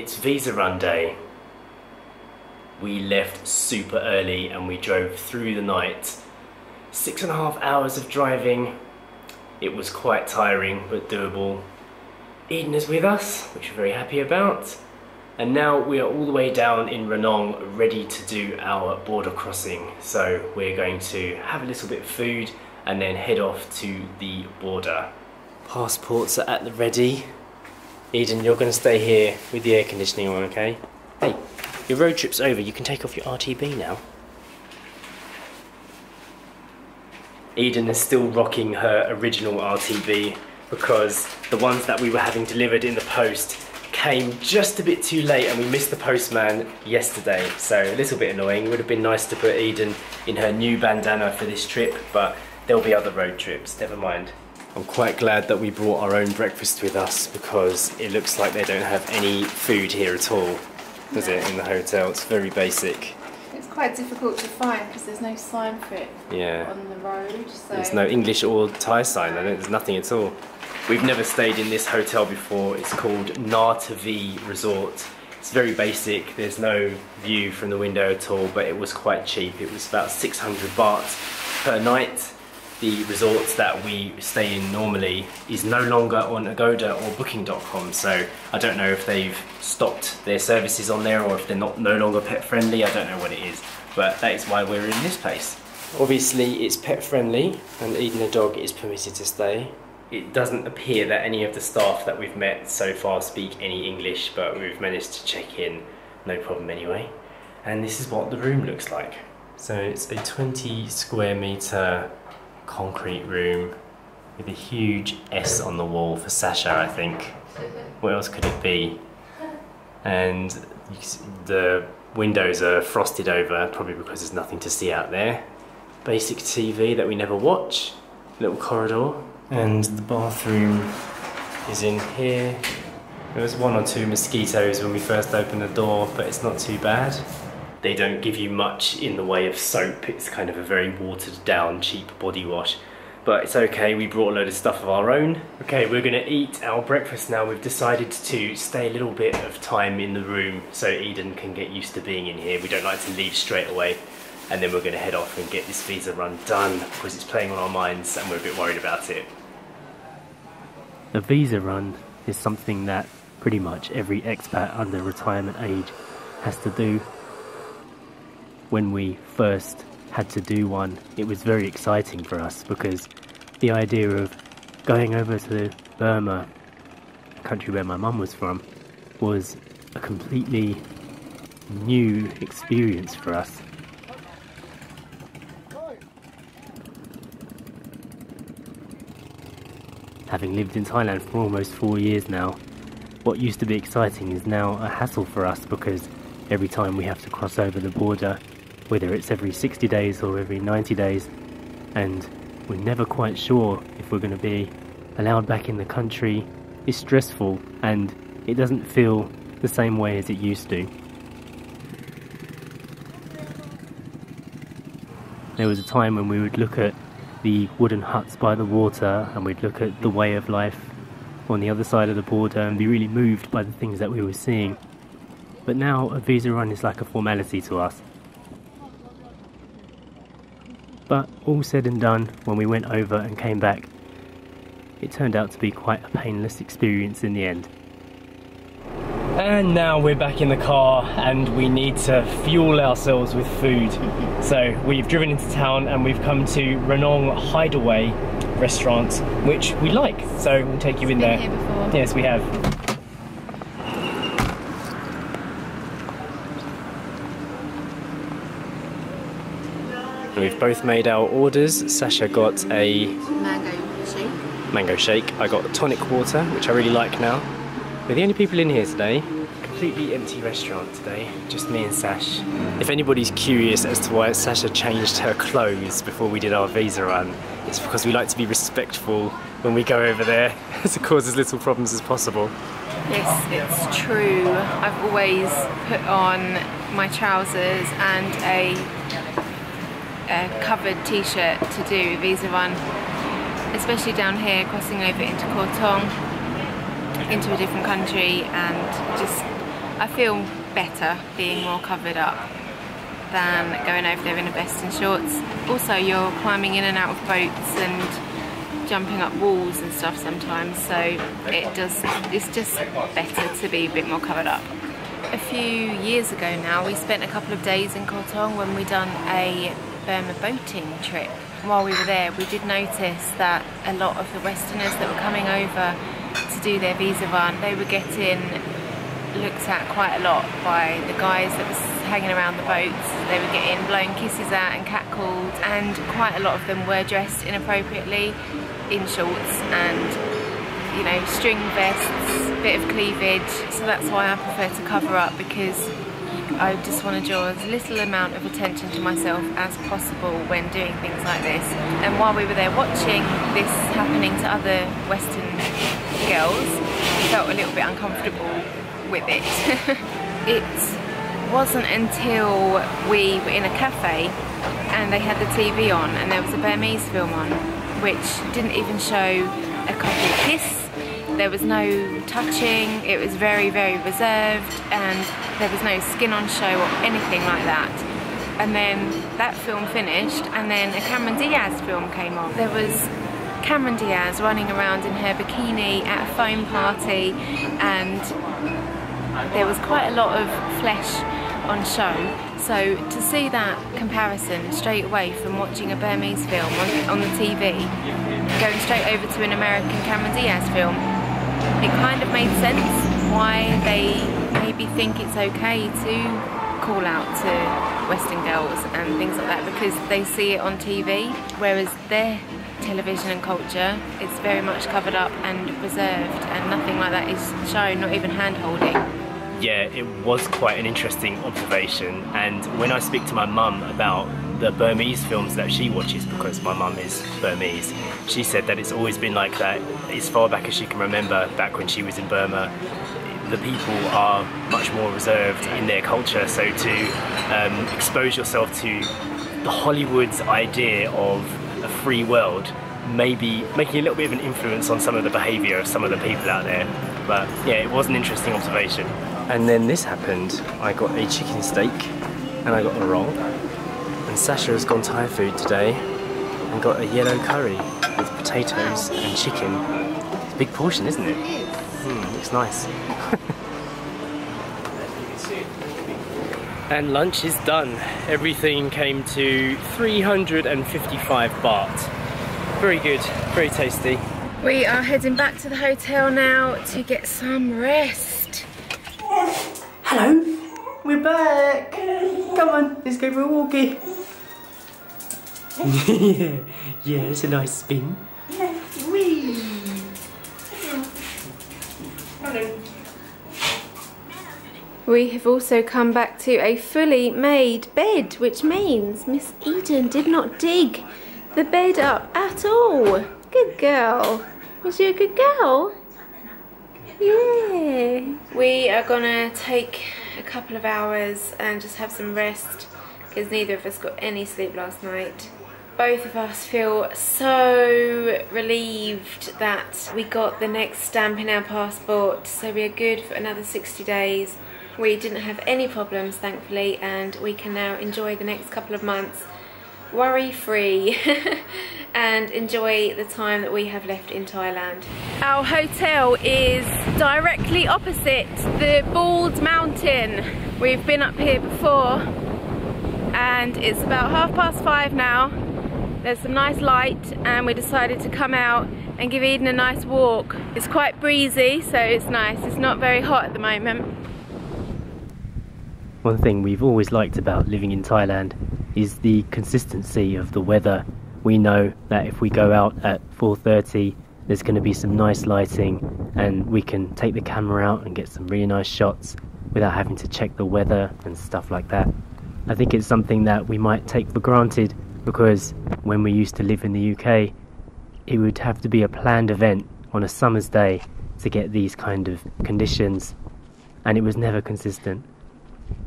It's visa run day. We left super early and we drove through the night. Six and a half hours of driving. It was quite tiring but doable. Eden is with us, which we're very happy about. And now we are all the way down in Ranong ready to do our border crossing. So we're going to have a little bit of food and then head off to the border. Passports are at the ready. Eden, you're going to stay here with the air conditioning on, okay? Hey, your road trip's over. You can take off your RTB now. Eden is still rocking her original RTB because the ones that we were having delivered in the post came just a bit too late and we missed the postman yesterday. So a little bit annoying. It would have been nice to put Eden in her new bandana for this trip, but there'll be other road trips, never mind. I'm quite glad that we brought our own breakfast with us because it looks like they don't have any food here at all, does it, in the hotel? It's very basic. It's quite difficult to find because there's no sign for it Yeah. on the road. So There's no English or Thai sign it, there's nothing at all. We've never stayed in this hotel before. It's called Nartavi Resort. It's very basic, there's no view from the window at all, but it was quite cheap. It was about 600 baht per night. The resorts that we stay in normally is no longer on Agoda or Booking.com, so I don't know if they've stopped their services on there or if they're not no longer pet friendly. I don't know what it is, but that is why we're in this place. Obviously, it's pet friendly, and Eden the dog is permitted to stay. It doesn't appear that any of the staff that we've met so far speak any English, but we've managed to check in, no problem anyway. And this is what the room looks like. So it's a 20 square meter concrete room with a huge S on the wall for Sacha, I think. What else could it be? And you can see the windows are frosted over, probably because there's nothing to see out there. Basic TV that we never watch, little corridor, and the bathroom is in here. There was one or two mosquitoes when we first opened the door, but it's not too bad. They don't give you much in the way of soap. It's kind of a very watered down, cheap body wash. But it's okay, we brought a load of stuff of our own. Okay, we're gonna eat our breakfast now. We've decided to stay a little bit of time in the room so Eden can get used to being in here. We don't like to leave straight away. And then we're gonna head off and get this visa run done because it's playing on our minds and we're a bit worried about it. The visa run is something that pretty much every expat under retirement age has to do when we first had to do one, it was very exciting for us because the idea of going over to Burma, a country where my mum was from, was a completely new experience for us. Having lived in Thailand for almost four years now, what used to be exciting is now a hassle for us because every time we have to cross over the border, whether it's every 60 days or every 90 days, and we're never quite sure if we're going to be allowed back in the country, is stressful and it doesn't feel the same way as it used to. There was a time when we would look at the wooden huts by the water and we'd look at the way of life on the other side of the border and be really moved by the things that we were seeing. But now a visa run is like a formality to us. But all said and done, when we went over and came back, it turned out to be quite a painless experience in the end. And now we're back in the car and we need to fuel ourselves with food. so we've driven into town and we've come to Ranong Hideaway restaurant, which we like. So we'll take you in Been there. here before. Yes, we have. We've both made our orders. Sacha got a Mango shake. mango shake. I got tonic water, which I really like now. We're the only people in here today. Completely empty restaurant today, just me and Sash. If anybody's curious as to why Sacha changed her clothes before we did our visa run, it's because we like to be respectful when we go over there to cause as little problems as possible. Yes, it's true. I've always put on my trousers and a, a covered t-shirt to do visa run, especially down here, crossing over into Kawthaung, into a different country, and just I feel better being more covered up than going over there in a vest and shorts. Also, you're climbing in and out of boats and jumping up walls and stuff sometimes, so it does. It's just better to be a bit more covered up. A few years ago now, we spent a couple of days in Kawthaung when we done a Burma boating trip. While we were there, we did notice that a lot of the Westerners that were coming over to do their visa run, they were getting looked at quite a lot by the guys that was hanging around the boats. They were getting blown kisses at and catcalled and quite a lot of them were dressed inappropriately in shorts and you know string vests, bit of cleavage so that's why I prefer to cover up because I just want to draw as little amount of attention to myself as possible when doing things like this and while we were there watching this happening to other western girls I felt a little bit uncomfortable with it. it wasn't until we were in a cafe and they had the TV on and there was a Burmese film on which didn't even show a couple kiss. There was no touching, it was very, very reserved and there was no skin on show or anything like that. And then that film finished and then a Cameron Diaz film came on. There was Cameron Diaz running around in her bikini at a foam party and there was quite a lot of flesh on show. So to see that comparison straight away from watching a Burmese film on, on the TV, going straight over to an American Cameron Diaz film, it kind of made sense why they maybe think it's okay to call out to Western girls and things like that because they see it on TV, whereas their television and culture is very much covered up and reserved and nothing like that is shown, not even hand holding yeah, it was quite an interesting observation. And when I speak to my mum about the Burmese films that she watches, because my mum is Burmese, she said that it's always been like that as far back as she can remember, back when she was in Burma. The people are much more reserved in their culture, so to um, expose yourself to the Hollywood's idea of a free world maybe making a little bit of an influence on some of the behaviour of some of the people out there. But yeah, it was an interesting observation. And then this happened. I got a chicken steak and I got the roll. And Sacha has gone Thai food today and got a yellow curry with potatoes and chicken. It's a big portion, isn't it? Mm, looks nice. and lunch is done. Everything came to 355 baht. Very good, very tasty. We are heading back to the hotel now to get some rest. Hello, we're back. Come on, let's go for a walkie. Yeah, yeah, it's a nice spin. Whee! We have also come back to a fully made bed, which means Miss Eden did not dig the bed up at all. Good girl. Was you a good girl? Yeah. We are gonna take a couple of hours and just have some rest because neither of us got any sleep last night. Both of us feel so relieved that we got the next stamp in our passport so we are good for another 60 days. We didn't have any problems thankfully and we can now enjoy the next couple of months worry free and enjoy the time that we have left in Thailand. Our hotel is directly opposite the Bald Mountain. We've been up here before and it's about half past five now. There's some nice light and we decided to come out and give Eden a nice walk. It's quite breezy so it's nice. It's not very hot at the moment. One thing we've always liked about living in Thailand is the consistency of the weather. We know that if we go out at 4:30, there's going to be some nice lighting, and we can take the camera out and get some really nice shots without having to check the weather and stuff like that. I think it's something that we might take for granted because when we used to live in the UK, it would have to be a planned event on a summer's day to get these kind of conditions, and it was never consistent.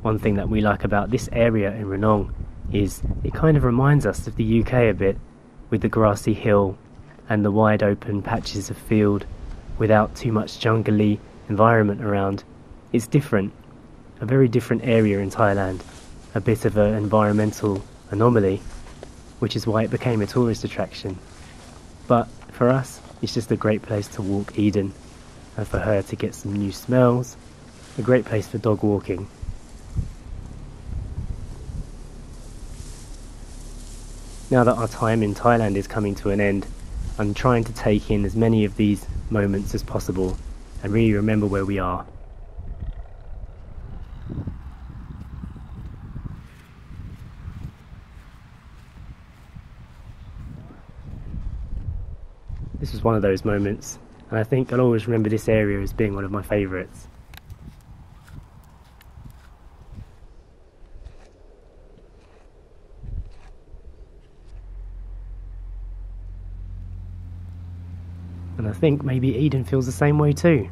One thing that we like about this area in Ranong is it kind of reminds us of the UK a bit, with the grassy hill and the wide open patches of field without too much jungly environment around. It's different, a very different area in Thailand, a bit of an environmental anomaly, which is why it became a tourist attraction. But for us, it's just a great place to walk Eden, and for her to get some new smells, a great place for dog walking. Now that our time in Thailand is coming to an end, I'm trying to take in as many of these moments as possible and really remember where we are. This one of those moments, and I think I'll always remember this area as being one of my favourites. And I think maybe Eden feels the same way too.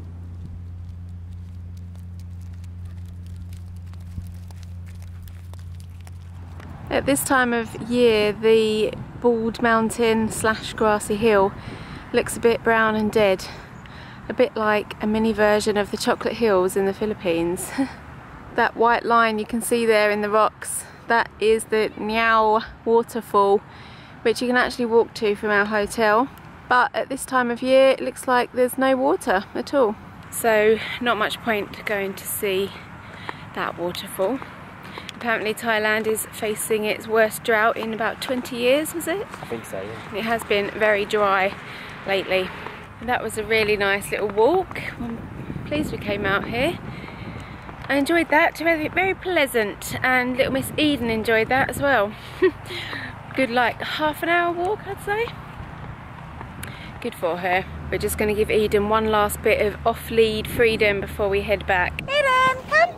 At this time of year, the bald mountain slash grassy hill looks a bit brown and dead. A bit like a mini version of the Chocolate Hills in the Philippines. that white line you can see there in the rocks, that is the Niao waterfall, which you can actually walk to from our hotel. But at this time of year, it looks like there's no water at all. So not much point going to see that waterfall. Apparently Thailand is facing its worst drought in about 20 years, was it? I think so, yeah. It has been very dry lately. And that was a really nice little walk. I'm pleased we came out here. I enjoyed that, very, very pleasant. And little Miss Eden enjoyed that as well. Good like half an hour walk, I'd say. Good for her. We're just going to give Eden one last bit of off-lead freedom before we head back. Eden, come!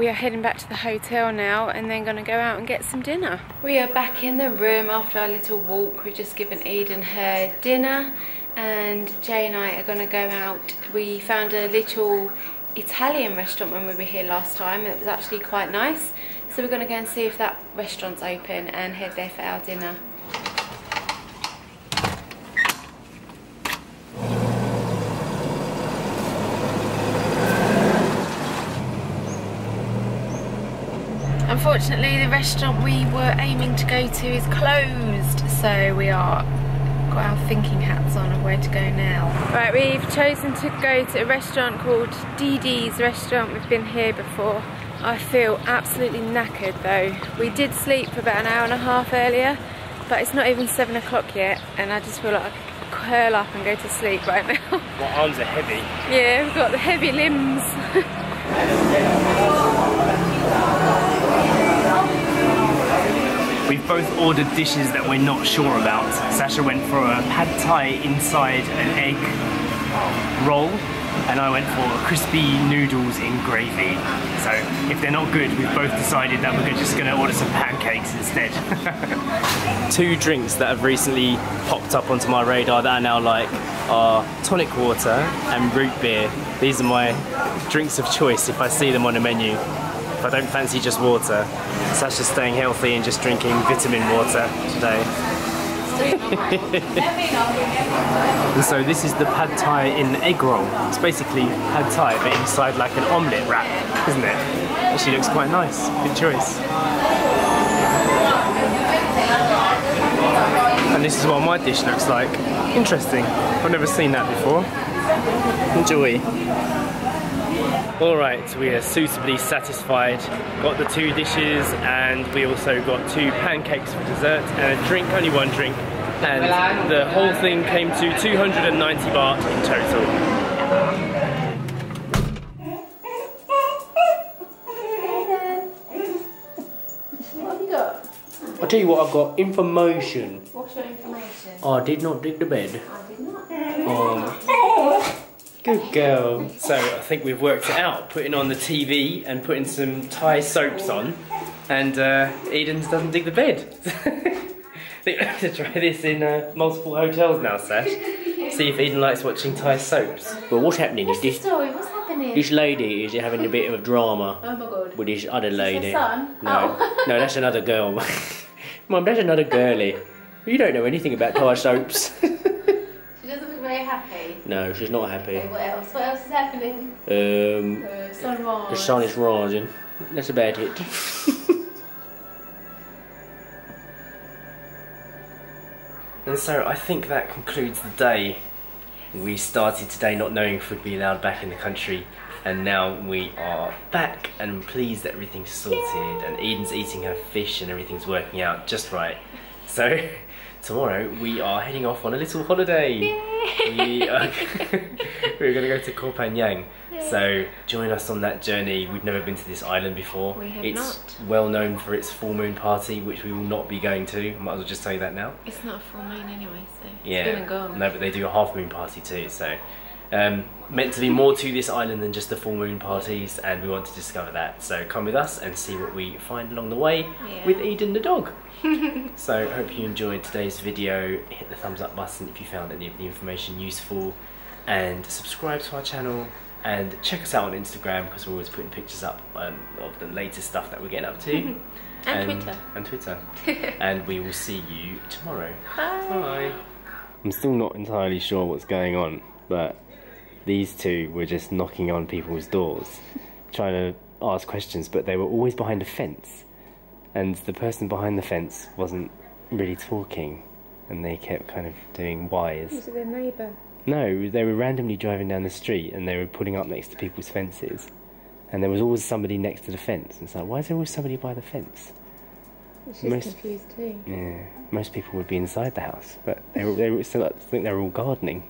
We are heading back to the hotel now and then going to go out and get some dinner. We are back in the room after our little walk. We've just given Eden her dinner and Jay and I are going to go out. We found a little Italian restaurant when we were here last time. It was actually quite nice. So we're going to go and see if that restaurant's open and head there for our dinner. Unfortunately, the restaurant we were aiming to go to is closed, so we are got our thinking hats on of where to go now. Right, we've chosen to go to a restaurant called Dee Dee's Restaurant. We've been here before. I feel absolutely knackered though. We did sleep for about an hour and a half earlier, but it's not even seven o'clock yet, and I just feel like I could curl up and go to sleep right now. My arms are heavy. Yeah, we've got the heavy limbs. We've both ordered dishes that we're not sure about. Sacha went for a pad thai inside an egg roll and I went for crispy noodles in gravy. So if they're not good, we've both decided that we're just gonna order some pancakes instead. Two drinks that have recently popped up onto my radar that I now like are tonic water and root beer. These are my drinks of choice if I see them on a menu I don't fancy just water. Sacha's staying healthy and just drinking vitamin water today. and so this is the pad thai in egg roll. It's basically pad thai but inside like an omelette wrap, isn't it? Actually looks quite nice. Good choice. And this is what my dish looks like. Interesting. I've never seen that before. Enjoy. Alright, we are suitably satisfied. Got the two dishes and we also got two pancakes for dessert and a drink, only one drink. And the whole thing came to 290 baht in total. I'll tell you what, I've got information. What's your information? I did not dig the bed. I did not. Oh. Good girl. So I think we've worked it out, putting on the TV and putting some Thai soaps on, and uh, Eden doesn't dig the bed. I think we have to try this in uh, multiple hotels now, Sash. See if Eden likes watching Thai soaps. Well, what's happening is this, Story, what's happening? this lady is having a bit of drama Oh my god. with this other lady. son? No, Oh. no, that's another girl. Mum, that's another girly. You don't know anything about Thai soaps. She doesn't look very happy. No, she's not happy. Okay, what else? What else is happening? Um, Uh, sunrise. the sun is rising. That's about it. and so I think that concludes the day. We started today not knowing if we'd be allowed back in the country, and now we are back and I'm pleased that everything's sorted and Eden's eating her fish and everything's working out just right. So tomorrow we are heading off on a little holiday. We are we're going to go to Koh Phangan. So join us on that journey. We've never been to this island before. We have it's not. well known for its full moon party, which we will not be going to. Might as well just tell you that now. It's not a full moon anyway, so Yeah. it's been and gone. No, but they do a half moon party too. So um, meant to be more to this island than just the full moon parties, and we want to discover that. So come with us and see what we find along the way Yeah. with Eden the dog. so hope you enjoyed today's video. Hit the thumbs up button if you found any of the information useful, and subscribe to our channel. And check us out on Instagram because we're always putting pictures up um, of the latest stuff that we're getting up to. And Twitter. And Twitter. and we will see you tomorrow. Bye. Bye. I'm still not entirely sure what's going on, but these two were just knocking on people's doors, trying to ask questions, but they were always behind a fence. And the person behind the fence wasn't really talking, and they kept kind of doing whys. it their neighbour? No, they were randomly driving down the street and they were putting up next to people's fences. And there was always somebody next to the fence. And it's like, why is there always somebody by the fence? She's Most- confused too. Yeah, most people would be inside the house, but they were, they were still, I think they were all gardening.